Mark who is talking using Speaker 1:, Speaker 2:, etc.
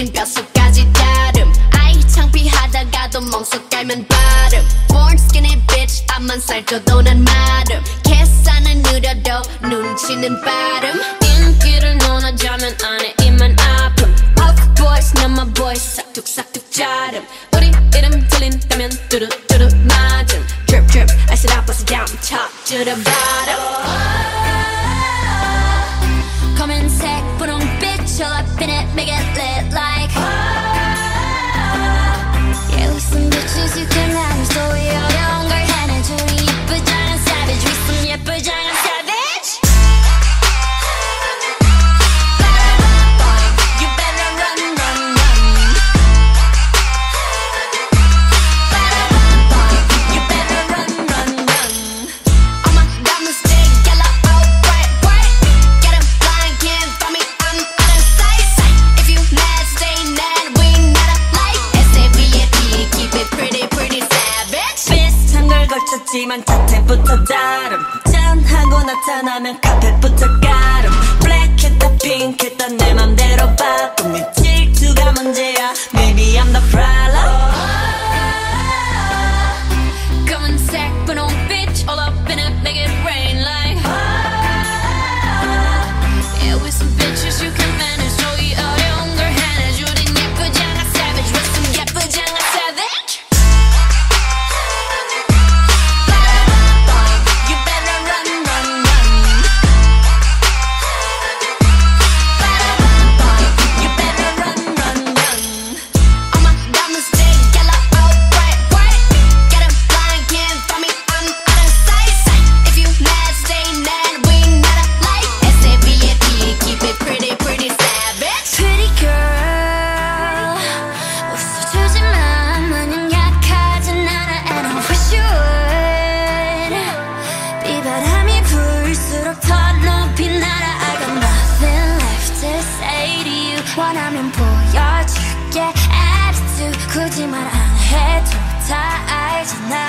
Speaker 1: 우린 뼛속까지 다름 아이 창피하다가도 멍석 깔면 발음 Born skinny bitch 앞만 살쪄도 난 마름 계산은 느려도 눈치는 빠름 인기를 논하자면 안에 입만 아픔 Puff boys 난 my boys 싹둑싹둑 자름 우리 이름 들린다면 두루두루 맞음 Drip drip I sit up I sit down top to the bottom 검은색 분홍빛 show up in it make it lit
Speaker 2: 걸쳤지만 자태부터 다름. 짠하고 나타나면 카펫부터 가름. 블랙했다 핑크했다 내맘
Speaker 3: 원하면 보여줄게. Attitude 굳이 말 안 해도 다 알잖아